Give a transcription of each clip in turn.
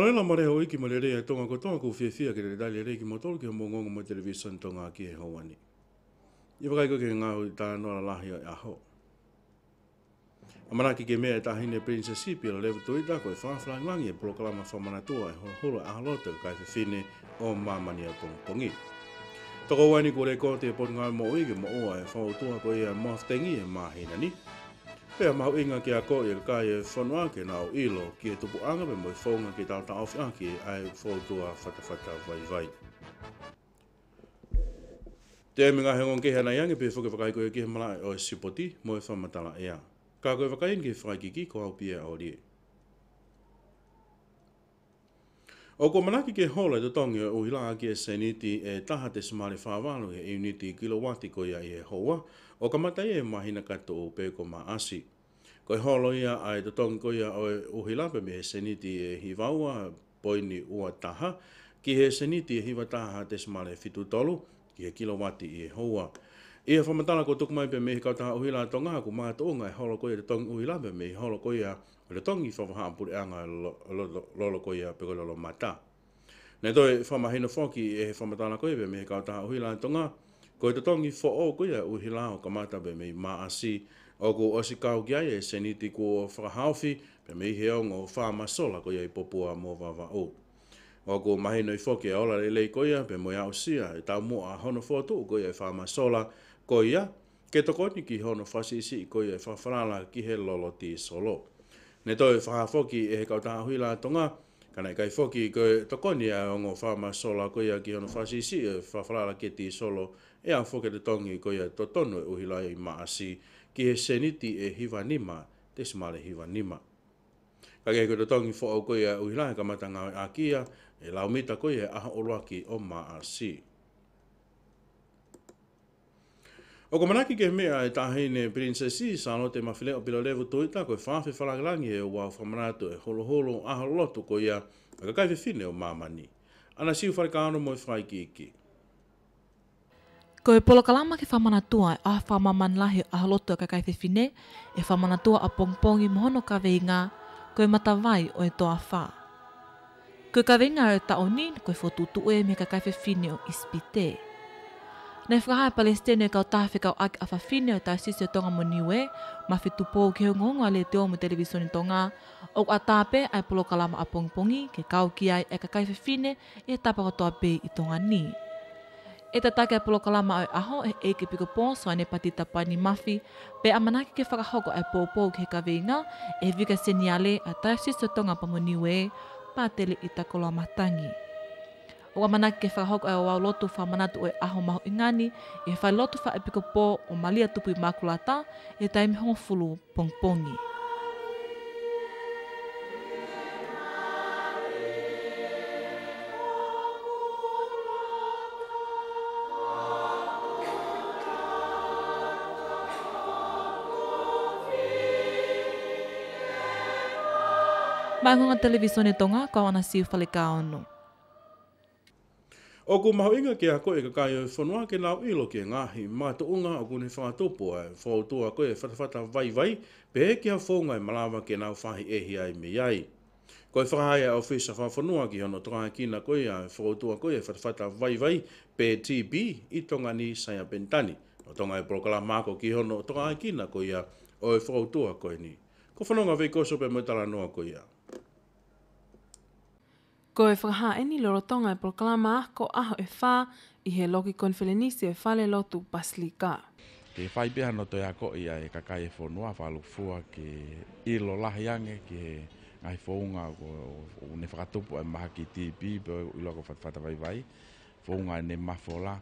Marela mare hoi ki malere e tonga ko tonga ko whiawhia ki re dali ki motoro ki mo ngongo mo television tonga ki e hawani. I wakai ko ke ngā hui tāna noa lahi o aho. Amanaki ke mea e tahine Prince Sipi o levu tui tako e whaafrai ngangi e proklama whamanatua e honhoro a halota kai te whine o mamani a tongtongi. Toko waini ko re kote e pot ngā mo uige mo ua e whaotua ko ia mo uige mo ua e whaotua ko Pea mau inga ki a koe e kai e whanua ke nao ilo ki e tupu anga me moi whaunga ki tata awhi a ki ai whautua whatawhata vai vai. Te emi ngā hengon ke hana iangi pe whuke whakai koe ki he mara o e sipoti moi whamatala ea. Ka koe whakai ingi whakai ki ko au pia au O ko manaki ke hola to tangi o ilaki e se niti e eh, taha te samari whāwalu he uniti kilowati ko ia i e hoa, o ka matai e mahina kato o pēko ma asi. Ko e holo ia ai to tangi ko ia o hila pe me he se niti e eh, hivaua poini ua taha, ki he se niti e hiva taha te samari fitu tolu ki he kilowati i e hoa. E a whamatala ko tukumai pe mehi kau taha uhila tonga ko ma to ngai holo koe tong tongi uhila pe mehi holo koe a re tongi whamaha ampuri anga lolo koe a pe kolo mata. Nei toi whamahino whoki e he whamatala koe pe mehi kau taha uhila tonga ko e te tongi fo o koe a uhila o be me mehi maasi o ko osi kau kia e seniti ko whakahaofi pe me mehi heo ngō whamasola koe a i popua mō vava o. O ko hino noi whoki a e ola le lei koe a pe moe ausia e tau mua a hono fo to koe a i whamasola koe koia ke to koni ki hono fasi si koia fa e frala ki he lolo ti solo ne to fa foki e ka ta huila tonga kana kai foki ko to koni a ngo fa ma sola koia ki hono fasi si fa e frala ki ti solo e a foki de tongi koia to tonu e hila i ma ki he seniti e hiva nima te smale hiva nima ka ke ko to tongi fo koia e u hila ka mata nga akia e laumita koia aha oloaki o ma si. O ko manaki ke mea e tahi ne Princessi, sa no te mawhile o pila levo toita, koe whawhi whalagrangi e wā whamanato e holoholo a aha ko ia, a ka kaiwe fine o mamani. Ana siu whare kāno mo e whai ki iki. E ko e polo kalama ke whamanatua e aha whamaman lahi a loto a ka kaiwe fine, e whamanatua a pongpongi mohono ka veinga, ko e matawai o e toa wha. E ko e ka veinga e ta o ko e fotutu e me ka kaiwe fine o ispitee. Nei whakaha a Palestine kau tāwhika o aki awha whine o tā sisi o tonga mo niwe, ma whitu pō ke hongo ngā le teo mo televisoni tonga, o a tāpe ai polo kalama a pongpongi ke kau ki ai e kakai whine e tāpa katoa pē i tonga ni. E te take a polo kalama ai aho e eke piko pō so ane pati tapani mafi, pe a manaki ke whakahoko ai pōpō ke kawenga e vika seniale a tā sisi o tonga pa mo niwe, pā tele i takolo matangi. matangi ua manaki ke whakahoko e wau lotu whamanatu o e aho mahu ingani, e fa lotu fa epiko po o malia tupu i mākulata, e taimi hongo fulu pongpongi. Mai hunga televisione tonga, kwa wana siu falika anu. O ku maho inga ke a koe ka kai o whanua ke lau ilo ke ngahi, mā to unga o kune whātopo ai, whautua koe whatawhata vai vai, pe he ke a whonga i ke nau whahi ehi ai me iai. Koe whahaia o whesa whanua ki hono tonga kina koe ai, whautua koe whatawhata vai vai, pe TB i tonga ni saia bentani. O tonga i e prokala mako ki hono tonga kina koe ai, o e whautua koe ni. Ko whanonga vei koso pe mwetala noa koe ai. Ko e whakaha eni lorotonga e proklama ako aho e whā i he loki konfelenisi e whale lotu paslika. Ke whai beha no toi ako i a e kakai e whonua whalu fua ke ilo lahi ange ke ngai whounga o ne whakatupu e maha ki tipi pe i loko whatawai vai whounga e ne mafola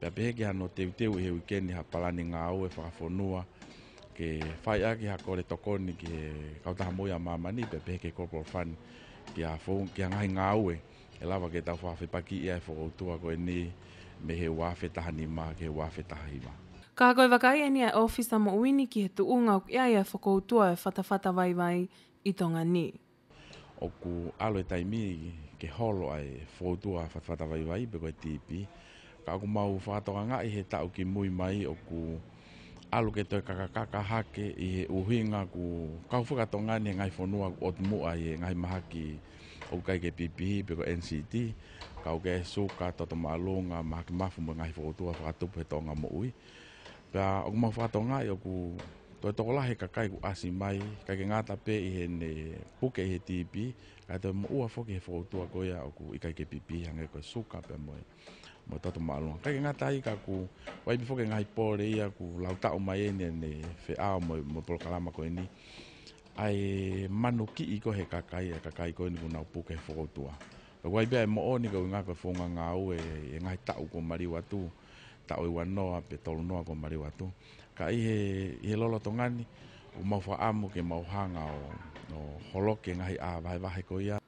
pia pehe ke hano teu teu i e he wikeni e ha palani ngā au e whakafonua ke whai aki ha kore tokoni ke kautaha moia mamani pia pehe ke corporal fund ki a fo ki anga inga aue e lava ke tau whawhi paki ia e tua koe ni me he wafe tahani ni ke wafe taha i maa. Ka koe wakai eni e ofisa mo uini ki he tuunga o ia ia whakoutua e whatawhata wai wai i tonga ni. O ku alo e taimi ke holo ai whakoutua e whatawhata wai wai pe koe tipi. Ka ku mau whakatonga ngai he tau ki mui mai o ku alo ke toi kakakaka hake i he uhinga ku kau whakatonga ni ngai whanua ku otmua i ngai mahaki o kai ke pipi e, pe ko NCT kau ke suka toto malunga mahaki mafu mo ngai whakotua whakatupu he tonga mo ui pia o kuma whakatonga i o ku toi toko lahe kakai ku asi mai kai ke ngata pe i he ne puke i he tipi kai toi mo ua whoki he whakotua koia o ku i kai ke pipi e, hange ko suka pe moe mo tato malo ka nga tai ka ku wai bifo ke ngai pore ia ku lauta o mai ene ne fe a mo mo por kalama ko ni ai manu ki i ko he ka kai e ka kai ko ini na pu ke fo tua ba wai be mo oni e, e ko e nga ko fo nga nga o e nga ta u ko mari wa tu ta o wa no a pe to no ko mari wa tu ka i he he lolo tongani u mo fa amu ke mo hanga o no holo ke nga a vai vai ko ia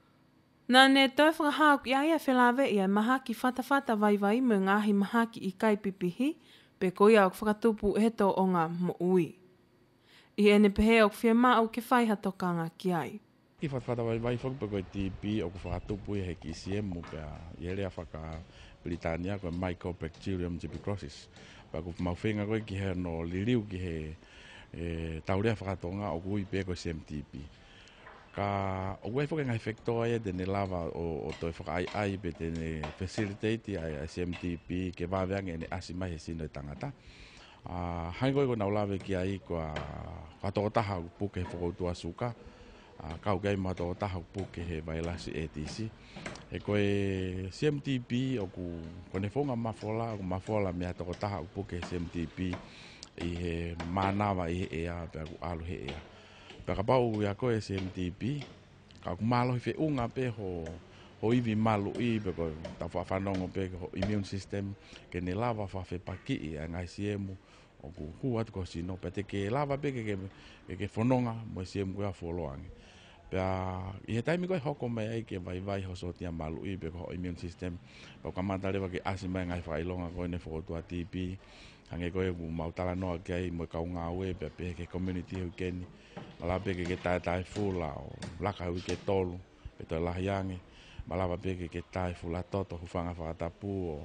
Nā ne tau whakahau ki aia whelawe ia maha ki whatawhata vai vai mō ngāhi maha ki i kai pipihi, pe koi au whakatupu e to o ngā mo ui. I ene pehe au whia mā au ke whaiha tokanga ki ai. I whatawhata vai vai whakupa koi e tipi au whakatupu e i he ki siem mō pia i helea whaka Britannia koi Mycobacterium tuberculosis. Pa ku mau whenga koi ki he no liriu ki he e, taurea whakatonga o kui pe koi CMTP. CMTP ka o wai fuka ngai fekto ai e, te ne lava o, o toi fuka ai ai pe te ne facilitate ai SMTP ke va ngai ne asi mai he sino tangata. a ah, hangi go ko nau lave ki ai kua, kua toko taha puke he fuka utua suka. Uh, kau kei mua toko taha puke he vailasi ATC. E koe smtp o ku kone fonga mafola, o mafola mea toko taha puke CMTP i he manawa i he ea, pe alu he ea pakapau i a koe CMTP, ka ku malo i unga pe ho, ho iwi malu i pe koe, ta wha whanongo pe ho immune system, ke ne lava wha whi paki i a ngai siemu, o ku ku atu ko sino, pe te ke lava pe ke ke, ke whanonga mo i siemu kua whuoloangi. Pe a, i he taimi koe hoko mai ai ke vai vai ho so malu i pe ho immune system, pa ka mata lewa ke asima ngai whailonga koe ne whakotua TP, tangi koe ku mau tala noa ke ai mo kau ngā ue pe pe ke community hui keni mala pe ke tae tae fula o laka hui ke tolu pe toi lahiange mala pa pe ke tae fula toto hufanga whakatapu o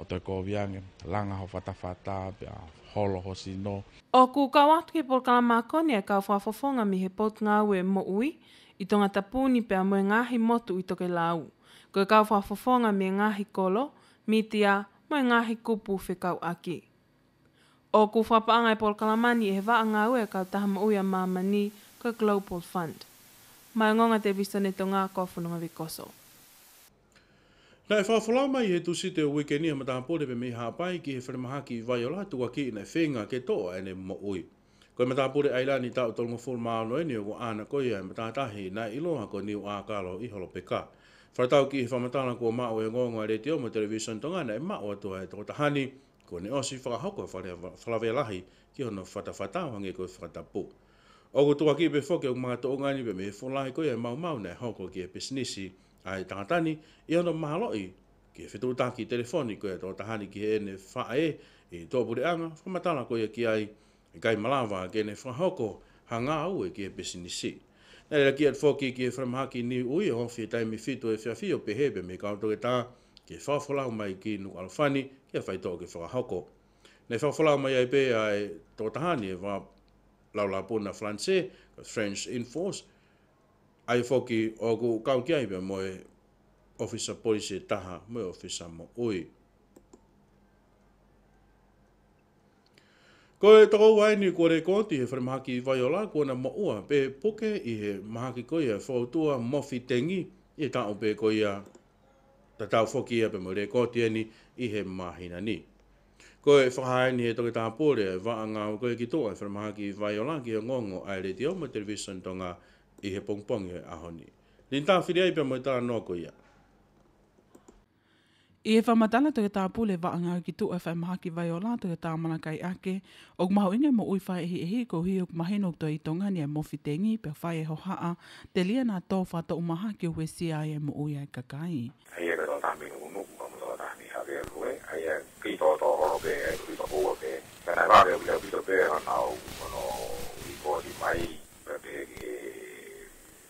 o te kōwiange, langa ho whata whata, pia holo ho sino. O kū kau atu ki pōkala mākonia kau whafofonga mi he pōt ngā ue mo ui, i tonga tapuni pia mo ngāhi motu i toke lau. Koe kau whafofonga mi ngāhi kolo, mi tia mo ngāhi kupu whekau kau aki o ku whapaanga e Paul Kalamani e he waanga ue ka tahama ui a māma ni ka Global Fund. Mai ngonga te visto ne tonga kua whanunga vi koso. Nga e whawhala mai e tusi te wikeni a mataha pole pe mei hapai ki he whanamahaki i waiola tuka ki ina whenga ke toa e ne mo ui. Koe mataha ai aila ni tau tolongo whol maano e ni o ana koe e mataha tahi na iloha ko ni o a kalo i holo peka. Whatau ki he whamatana kua mao e ngonga re te o mo television tonga na e mao atua e tokotahani. Nga ko ne osi fa ha ko fa le fa lahi ki ono fa ta fa ta ho nge ko fa ta po o ko to ki be fo ke ma to nga ni be me fo lahi ko ye ma ma ne hoko ko ki e business i ai ta ta ni i ono ma lo i ki fe tu ta ki telefoni ko e to ta ki e ne fa e e to bu de anga fo ma ta la ko ye ki ai kai malava ke ne fa ho ko hanga u e ki e business i Nei rakiat fōki ki e whramhaki ni ui e hōwhi e taimi fitu e whiawhi o pehebe me kāntoke ta ke fafola mai ki nu alfani ke fai to ke fa hoko ne fafola mai ai pe ai to tahani va e la la pona france french in force ai foki o ku kau ki ai pe mo officer police taha mo officer mo oi Ko e tako wai ni kore konti he whare mahaki vai o lako na maua pe poke i he mahaki koia e whautua mofi tengi i e tāo pe koia ta tau foki ia e pe mo re ni i he mahina ni. Ko e whakahae ni he toki tā pōre e wa anga o koe ki tō e whramaha ki vai o langi o ngongo ai re te oma television tonga i he pongpongi he ahoni. ni. whiri ai pe mo i tā nō ia. I e whamatala tō e tā pūle wa anga ki tū e whai maha ki vai o la tō tā manakai ake, Og kumaho inga mo ui whai ehi ehi ko hi o kumahino kto i tonga ni e mofi tengi pe whai e hoha'a, te lia nā tō wha tō umaha ki ue si ai e mo ui ai kakai. Hei e kato tāmi unu, kumamu tō tāmi hake e lue, hei e ki tō tō horo pe, e kui tō pūa pe, te nai rāre ui au ki tō pe, hana au kono ui kōri mai, pe pe ke,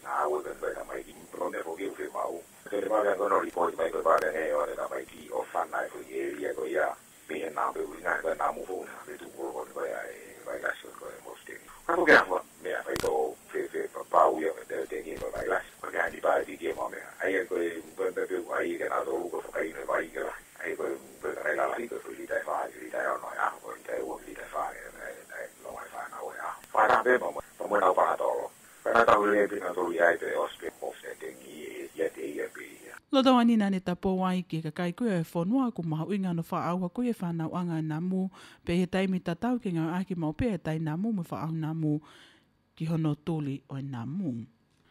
nā ue pe mai ki mpronde fo ki ufe mau. Te rāre a kono ui kōri mai, pe pāre hei o re tāpā. tau ani nane ta po wai ki ka kai kua e whonua ku maha uinga no wha au haku e whanau anga nā mū pe he mi ta tau ki ngau aki mau pe tai nā mū mu wha au nā mū ki hono tuli o na mu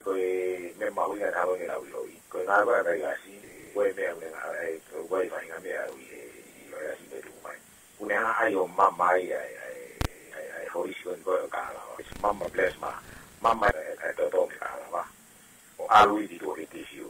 Koe me maha uinga nā wangi rau loi. Koe ngā wai rai asi, koe me au nga rai, koe wai whainga me au i he rai asi me tū mai. Kune ha ai o mama ai ai ai ai ai hori si koe o kāla. It's mama bless ma. Mama ai ai tō tō mi kāla wa. O alui di tō hiti siu.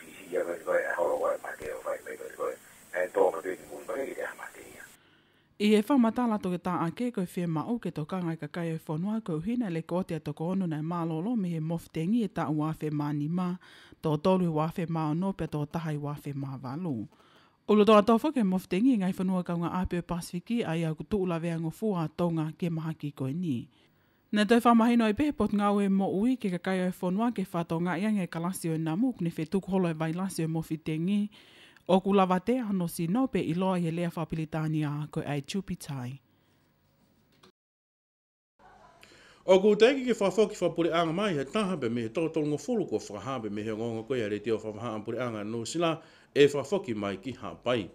I e wha mata lato ke tā ake koe whia ma o ke tō kangai ka kai e whanua kou hina le ko te atoko ono nei mālolo me he moftengi e tā wāwhi mā ni mā, tō tolu wāwhi mā ono pia tō tahai wāwhi mā walo. Ulo tō atofo ke moftengi e ngai whanua kaunga āpio pasiki a ia kutu ula vea ngofu tōnga ke maha ki koe ni. Nei tō whamahi noi e pe pot ngau e mo ui ke ka kai e whanua ke whatonga iang e kalasio e namu kne whetuk holo e vailasio e mofitengi, O ku lava te ano si nope i loa i lea whapilitani ko ai tupitai. O ku teiki ki whawhoki whapuri anga mai he tahabe me he tōtongo fulu ko whakahabe me he ngonga koe are teo whawha anpuri anga no sila e ki mai ki hapai.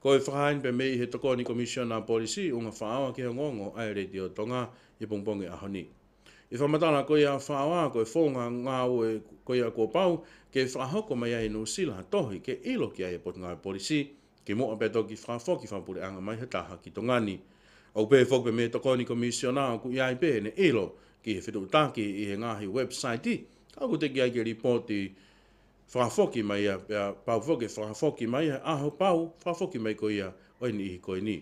Ko e whakahain pe mei he tokoni komisiona polisi o ngā whaawa ki he ngongo ai re o tonga i pungpongi ahoni. I whamatana koe a whaawa koe fōnga ngā ue koe a kua pau ke whahoko mai ai no sila tohi ke ilo ki ai e potunga e polisi ke mo ape toki whafo ki whampure anga mai he taha ki tongani. Au pe whoke me toko ni komisiona o ku iai pe ne ilo ki he whetu utaki i he ngahi website i kaku te ki ai ke ripoti whafo ki mai a pau whoke whafo ki mai a aho pau whafo ki mai ko ia oi ni i koi ni.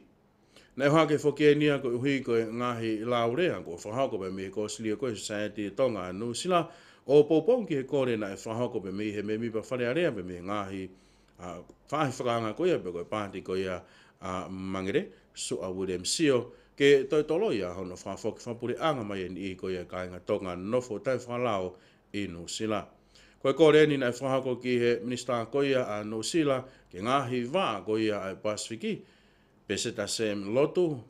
Nei hoa ke whoke e nia ko uhi ko ngahi laurea ko whahoko pe me ko slia ko e society tonga no sila o poupon ki he kore na e whahoko pe mi, he me mi pa whare area pe ngāhi, whahi whakaanga koe ia pe koe pāti koe ia uh, mangere, su a William Sio, ke toi tolo ia hono whahoki whapuri anga mai e ni koe ia kāinga tonga nofo tai whalao i e Nusila. Koe kore ni na e whahoko ki he minister koe ia a Nusila, ke ngāhi wā koe ia ai Pasifiki, Peseta Sam Lotu,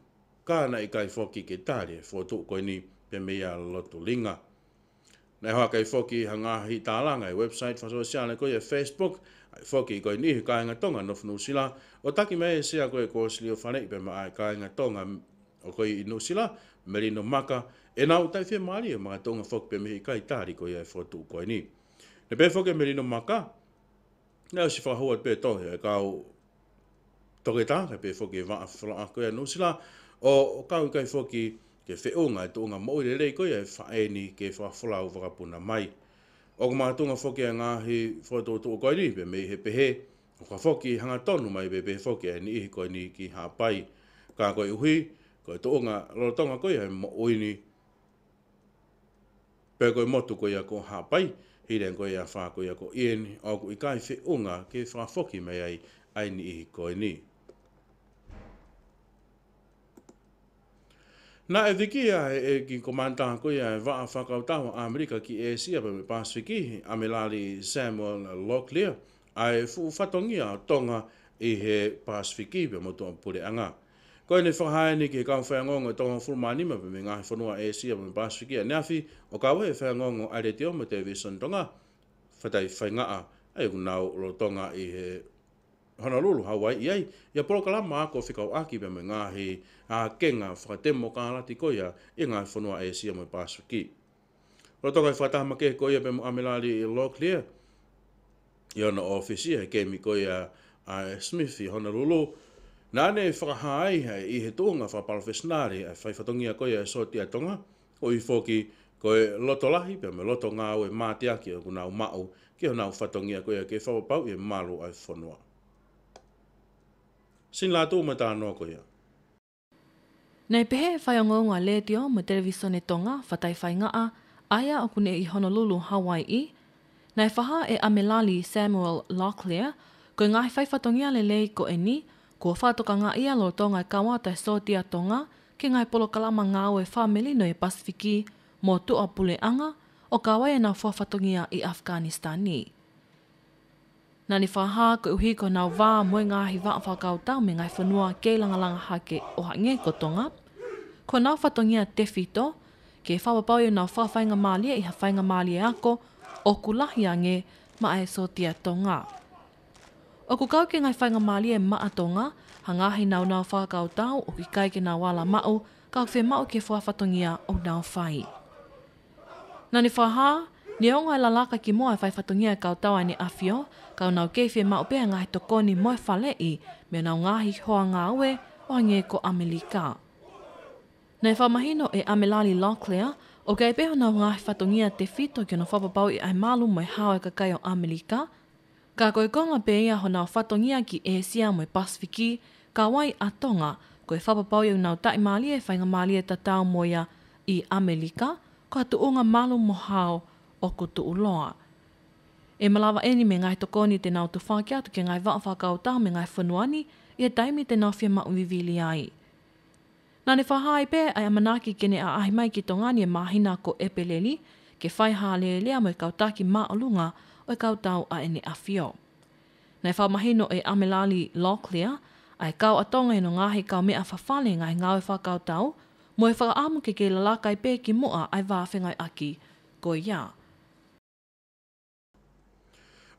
kāna i kai whoki ke tāre, fōtuk koe ni pe mea Lotu Lotu Linga. Nei hoa kei foki hanga hi tālanga i e website fa sosiale koe e Facebook, ai foki koe nihi kāinga tonga no Nusila, o taki mei e sea koe koe sili o whanei pe maa kāinga tonga o koe i sila, merino maka, e nau tai fia maari e maa tonga foki pe mihi kai tāri koe e fotu koe ni. Ne pe foki merino maka, nei o si whahua pe tohe e kau toketa, kai pe foki e vaa whanaa koe a Nusila, o kau i kai foki, ke fe onga e tonga mo rei le koe e fae ni ke fa fola o puna mai. O ka mātunga whoke a ngāhi whoto o tō koeri pe mei he pehe, o ka whoki hanga tonu mai pe pehe whoke a ni ihi koe ni ki hā pai. Kā koe uhi, koe tō ngā rorotonga koe hei mo pe koe motu koe a ko hā pai, hiren koe a whā koe a ko ieni, o ku i kai whi unga ke whā whoki mei ai, ai ni ihi koe ni. Na e viki ia e, e ki komanta ko ia e waa whakautawa Amerika ki e sia pa me Pasifiki, amelari Samuel Locklear, a e fuu a tonga i he Pasifiki pe motua pure anga. Ko ene whakahae ni ki kao whaingongo e tonga fulmani ma pe me ngahi whanua e sia pa me Pasifiki a neafi o kawe e whaingongo aere te o me te visan tonga, whatai whaingaa e unau ro tonga i he honolulu Hawaii, iai ia polo polokalama ako he a moi gahi akega fakatemo kalati koia ia gahi fonua esia moi pasiki o latoga e ke koia pe mo amelali i loclear ia ona ofisia he kemi koia a smith i honolulu na ne e fakahā ai i he tuuga fakapalofesinari a faifatogia koia e soti atoga o i foki koe lotolahi pea me loto gau e matiaki o kunau ma'u ki honau fatogia koia ke faapau i e malu ae fonoa sin la tu mata no ko ya nei pe fai ngo ngo le tio mo televison e tonga fatai fai nga a aya o kune honolulu hawaii nei faha e amelali samuel locklear ko ngai fai fatongia le le ko eni ko fa to nga ia lo tonga kawa ta sotia tonga ki ngai polo kalama nga o e family no e pasifiki mo tu apule anga o kawa e na fo fatongia i afghanistani Nā ni whaha ko uhi ko nau wā mwe ngāhi wā whakau tau me ngai whanua ke langalanga hake o hange ko tonga. Ko nau whatongia te whito, ke whawapau i nau whawhainga mālie i ha whainga mālie ako, o ku lahi ange ma e so tonga. O ku kau ke ngai whainga mālie ma a tonga, ha ngāhi nau nau whakau tau o ki kai ke nau wala mau, kau whi mau ke whawhatongia o nau whai. Nā ni whaha, Ni ongo e lalaka ki moa e whaifatungia kau tawa ni afio, kau nau kefi e mao pia to toko ni moe falei, mea nau ngahi hoa ngā ue o ange ko Amelika. Nei whamahino e Amelali Locklear, o kei peho nau ngahi whatungia te fito kia na whapapau i ai malu moe hawa e ka kai o Amelika, ka koe konga pe ia ho nau whatungia ki e sia moe pasifiki, ka wai atonga koe whapapau i nau tai maalie whainga maalie tatau moia i Amelika, ko hatu o ngā mo hao, oku tu uloa. E malawa eni me ngai tokoni te nau tu whakiatu ke ngai wa'a whakauta me ngai whanuani, i e taimi te nau whia ma'u vivili ai. Nā ne whahai pē ai amanaki kene a ahi mai ki tongani e mahina ko epeleli, ke whai hale lea mo i e kautaki ma'alunga o i e kautau a eni a whio. Nā e whamahino e amelali Locklear, ai kau atonga e no ngahi kau mea whawhale ngai ngau e whakautau, mo e whakaamu ke ke lalakai pē ki mua ai wāwhengai aki, ko i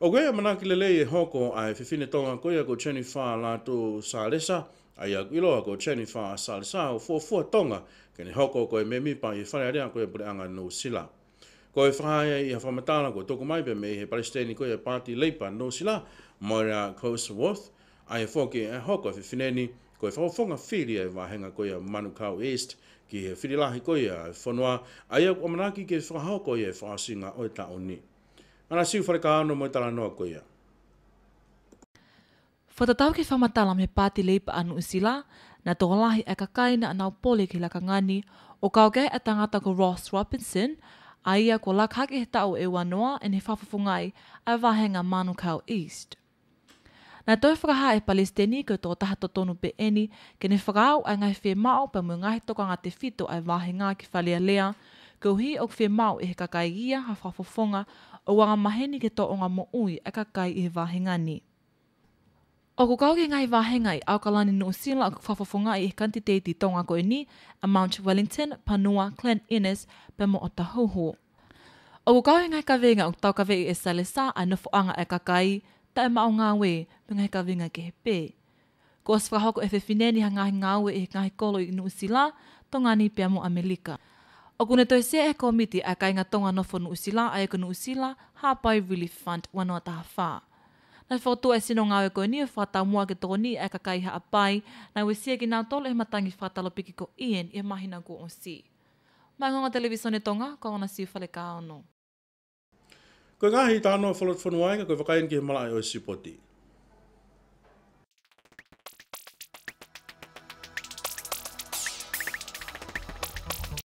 O kwea manaki lele e hoko a e fifine tonga koea ko Cheni Faa lato Salesa, a ia kuiloa ko Cheni Faa Salesa o fua tonga, kene hoko ko e memi pa i whare area koea pure anga no sila. Ko e whahaia i a whamatala ko toko mai me he palestini koea pati leipa no sila, moira Coast Worth, a e fwoke e hoko e fifineni, ko e whawafonga whiri e wahenga koea Manukau East, ki he whirilahi koea e whanua, a ia kwa manaki ke whahau koea e whaasinga o e ta Ana siu whare ka anu mai tala noa koia. Whatatau ki whamatala me pāti leipa anu usila, na tō lahi e kakaina anau pole ki laka ngani, o kau gai e tangata ko Ross Robinson, a ia ko lakake he tau e wanoa e ne whafafungai a wahenga Manukau East. Na tau whakaha e Palestini ko tō taha tonu pe eni, ke ne whakau a ngai whē mao pa mō toka ngā te whito ai wāhe ki whalea lea, kauhi au whi mau e he kakai ia ha whafofonga o wanga maheni ke to o ngā e kakai i he wāhenga ni. O ko kau ke ngai wāhenga i au kalani nu usila o whafofonga i he kanti teiti tō ngā koe ni a Mount Wellington, Panua, Clint Innes, pe mo o tahuhu. O ko kau ke ngai kawenga o tau kawe i e salesa a nufuanga e kakai, ta e mao ngā we, me ngai kawenga ke he pē. Ko asfrahoko e whewhineni ha ngahi ngā we i he ngahi kolo i nu usila, tō ngā mo Amerika. O kune toi se e komiti a kai ngatonga no nofo nu usila a eko nu usila, Hapai Relief Fund wanoa taha whā. Na whotu e sino ngā weko ni e whata mua ke toko ni e kakai ha apai, na we sia ki ngā tolo e matangi whatalo piki ko ien e mahina ku on si. Mai ngonga televisione tonga, ko ngona si whale ka ono. Ko ngā hi tāno whalot whanua inga ko whakain ki he malai o si poti.